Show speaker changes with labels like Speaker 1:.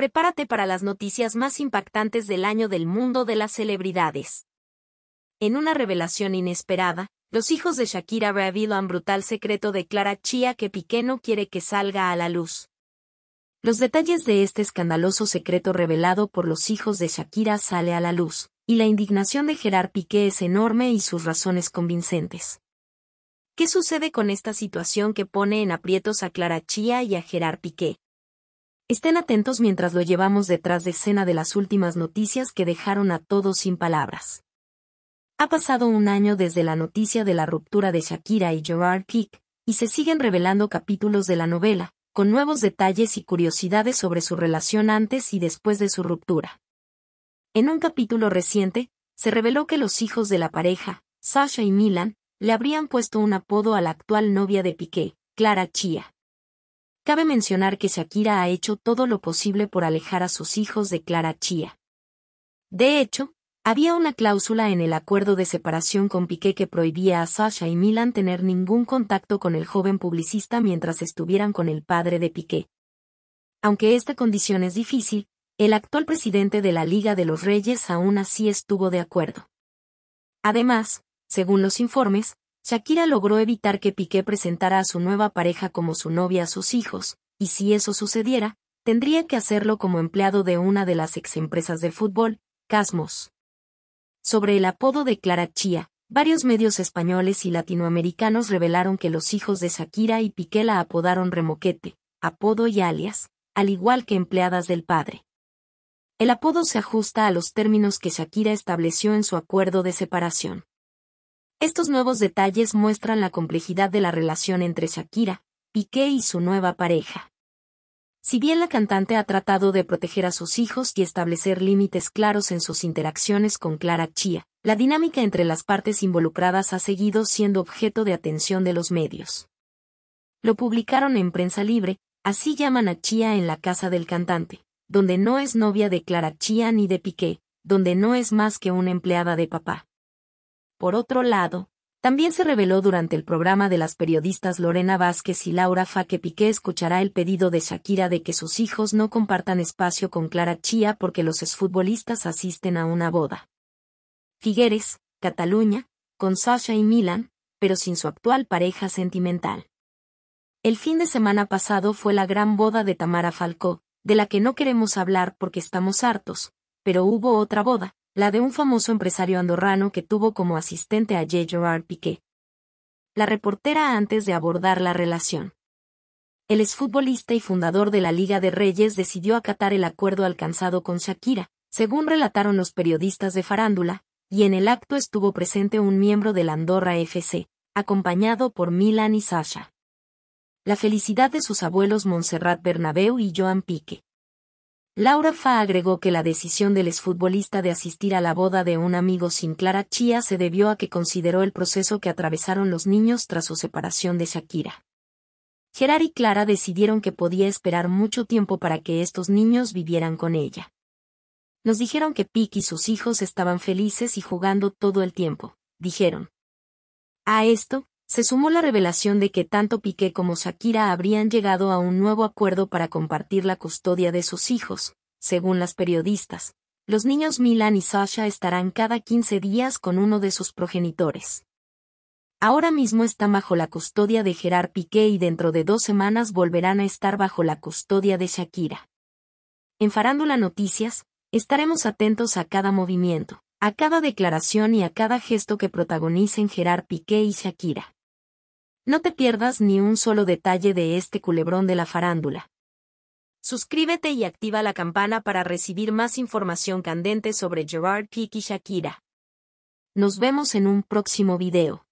Speaker 1: Prepárate para las noticias más impactantes del año del mundo de las celebridades. En una revelación inesperada, los hijos de Shakira revelan brutal secreto de Clara Chia que Piqué no quiere que salga a la luz. Los detalles de este escandaloso secreto revelado por los hijos de Shakira sale a la luz, y la indignación de Gerard Piqué es enorme y sus razones convincentes. ¿Qué sucede con esta situación que pone en aprietos a Clara Chia y a Gerard Piqué? Estén atentos mientras lo llevamos detrás de escena de las últimas noticias que dejaron a todos sin palabras. Ha pasado un año desde la noticia de la ruptura de Shakira y Gerard Piqué, y se siguen revelando capítulos de la novela, con nuevos detalles y curiosidades sobre su relación antes y después de su ruptura. En un capítulo reciente, se reveló que los hijos de la pareja, Sasha y Milan, le habrían puesto un apodo a la actual novia de Piqué, Clara Chia. Cabe mencionar que Shakira ha hecho todo lo posible por alejar a sus hijos de Clara Chia. De hecho, había una cláusula en el acuerdo de separación con Piqué que prohibía a Sasha y Milan tener ningún contacto con el joven publicista mientras estuvieran con el padre de Piqué. Aunque esta condición es difícil, el actual presidente de la Liga de los Reyes aún así estuvo de acuerdo. Además, según los informes, Shakira logró evitar que Piqué presentara a su nueva pareja como su novia a sus hijos, y si eso sucediera, tendría que hacerlo como empleado de una de las ex empresas de fútbol, Casmos. Sobre el apodo de Clara Chía, varios medios españoles y latinoamericanos revelaron que los hijos de Shakira y Piqué la apodaron Remoquete, apodo y alias, al igual que empleadas del padre. El apodo se ajusta a los términos que Shakira estableció en su acuerdo de separación. Estos nuevos detalles muestran la complejidad de la relación entre Shakira, Piqué y su nueva pareja. Si bien la cantante ha tratado de proteger a sus hijos y establecer límites claros en sus interacciones con Clara Chia, la dinámica entre las partes involucradas ha seguido siendo objeto de atención de los medios. Lo publicaron en prensa libre, así llaman a Chia en la casa del cantante, donde no es novia de Clara Chia ni de Piqué, donde no es más que una empleada de papá. Por otro lado, también se reveló durante el programa de las periodistas Lorena Vázquez y Laura Fa que Piqué escuchará el pedido de Shakira de que sus hijos no compartan espacio con Clara Chía porque los exfutbolistas asisten a una boda. Figueres, Cataluña, con Sasha y Milan, pero sin su actual pareja sentimental. El fin de semana pasado fue la gran boda de Tamara Falcó, de la que no queremos hablar porque estamos hartos, pero hubo otra boda, la de un famoso empresario andorrano que tuvo como asistente a J. Gerard Piqué. La reportera antes de abordar la relación. El exfutbolista y fundador de la Liga de Reyes decidió acatar el acuerdo alcanzado con Shakira, según relataron los periodistas de farándula, y en el acto estuvo presente un miembro del Andorra FC, acompañado por Milan y Sasha. La felicidad de sus abuelos Montserrat Bernabeu y Joan Pique. Laura Fa agregó que la decisión del exfutbolista de asistir a la boda de un amigo sin Clara Chía se debió a que consideró el proceso que atravesaron los niños tras su separación de Shakira. Gerard y Clara decidieron que podía esperar mucho tiempo para que estos niños vivieran con ella. Nos dijeron que Pique y sus hijos estaban felices y jugando todo el tiempo, dijeron. A esto, se sumó la revelación de que tanto Piqué como Shakira habrían llegado a un nuevo acuerdo para compartir la custodia de sus hijos, según las periodistas. Los niños Milan y Sasha estarán cada 15 días con uno de sus progenitores. Ahora mismo están bajo la custodia de Gerard Piqué y dentro de dos semanas volverán a estar bajo la custodia de Shakira. En Farándula Noticias, estaremos atentos a cada movimiento, a cada declaración y a cada gesto que protagonicen Gerard Piqué y Shakira. No te pierdas ni un solo detalle de este culebrón de la farándula. Suscríbete y activa la campana para recibir más información candente sobre Gerard Pique y Shakira. Nos vemos en un próximo video.